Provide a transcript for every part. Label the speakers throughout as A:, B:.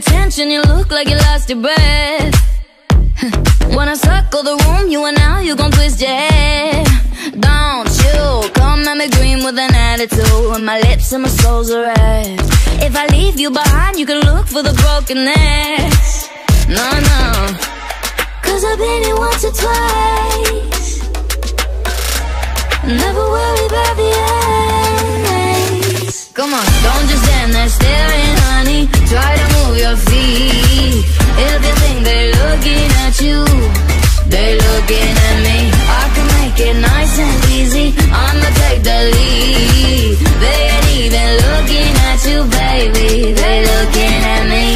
A: attention, you look like you lost your breath. I circle the room, you and now you gon' twist your head. Don't you come at me green with an attitude, and my lips and my soul's a red. If I leave you behind, you can look for the broken necks. No, no. Cause I've been here once or twice. Never worry about the ends. Come on, don't just stand there staring, honey. Looking at me. I can make it nice and easy. I'ma take the lead. They ain't even looking at you, baby. They looking at me.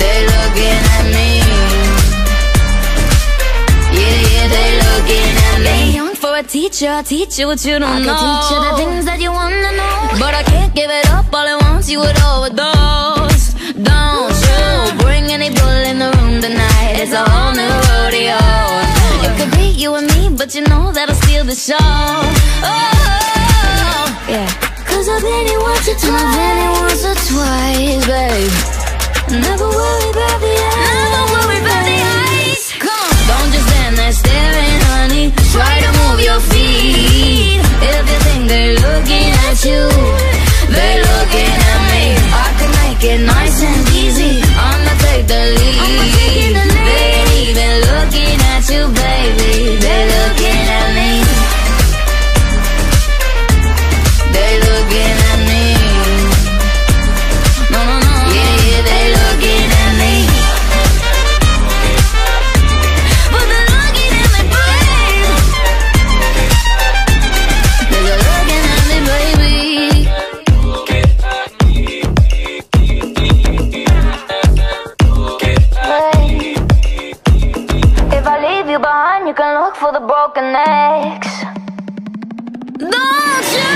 A: They looking at me. Yeah, yeah, they looking at me. Young for a teacher, I teach you what you don't
B: I
A: know.
B: can teach you the things that you wanna know.
A: But I can't give it up that'll steal the show. Oh, yeah. Cause I've been here once or twice. I've been here once or twice, babe. Never worry about the eyes. Never worry about the eyes. Come on, don't just stand there staring, honey. Try to move your feet. If you think they're looking at you, they're looking at me. I can make it nice and easy. I'ma take the lead. They ain't even looking at you, baby. If I leave you behind, you can look for the broken eggs. Don't you?